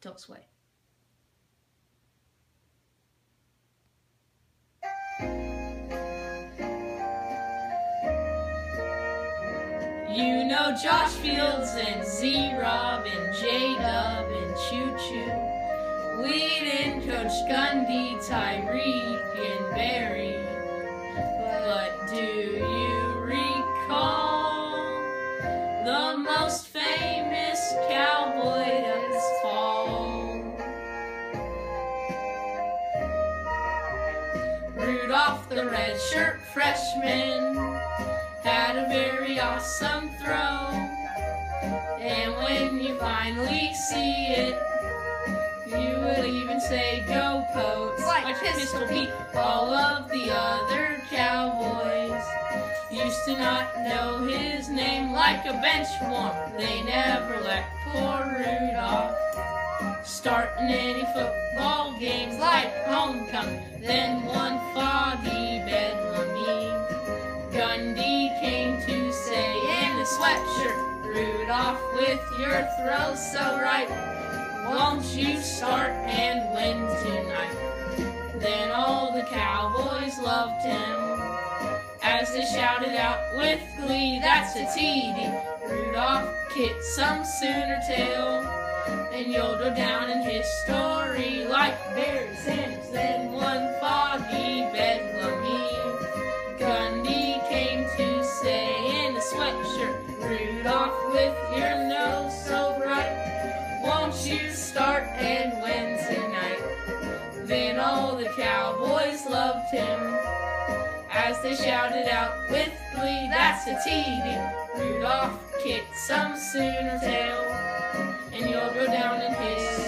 Tilt sway. You know Josh Fields and Z Rob and J Dub and Choo Choo. Weed and Coach Gundy, Tyreek and Rudolph the red shirt freshman had a very awesome throw. And when you finally see it, you will even say go pokes Like Pistol Pete. All of the other cowboys used to not know his name like a bench warmer. They never let poor Rudolph start in any football games like homecoming. Then one Gundy came to say in a sweatshirt, Rudolph, with your throw so right, won't you start and win tonight? Then all the cowboys loved him as they shouted out with glee, that's a TD. Rudolph kicked some sooner tail, and you'll go down in history Rudolph with your nose so bright, won't you start and win tonight? Then all the cowboys loved him as they shouted out with glee, that's a TD. Rudolph kicked some sooner tail, and you'll go down in history.